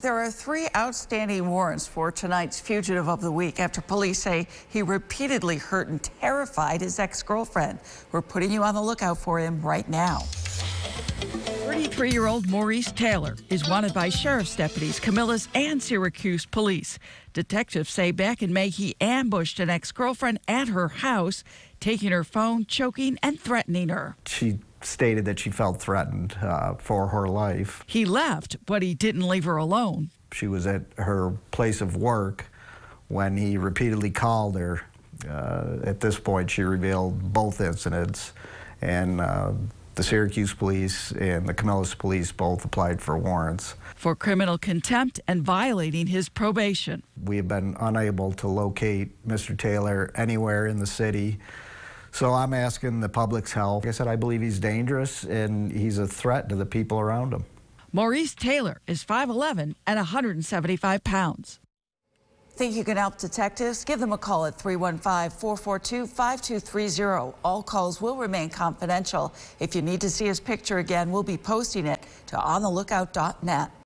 There are three outstanding warrants for tonight's fugitive of the week after police say he repeatedly hurt and terrified his ex-girlfriend. We're putting you on the lookout for him right now. 33-year-old Maurice Taylor is wanted by sheriff's deputies, Camillus and Syracuse police. Detectives say back in May he ambushed an ex-girlfriend at her house, taking her phone, choking and threatening her. She stated that she felt threatened uh, for her life. He left, but he didn't leave her alone. She was at her place of work when he repeatedly called her. Uh, at this point, she revealed both incidents, and uh, the Syracuse police and the Camillus police both applied for warrants. For criminal contempt and violating his probation. We have been unable to locate Mr. Taylor anywhere in the city. So I'm asking the public's help. Like I said, I believe he's dangerous and he's a threat to the people around him. Maurice Taylor is 5'11 and 175 pounds. Think you can help detectives? Give them a call at 315-442-5230. All calls will remain confidential. If you need to see his picture again, we'll be posting it to ontheLookout.net.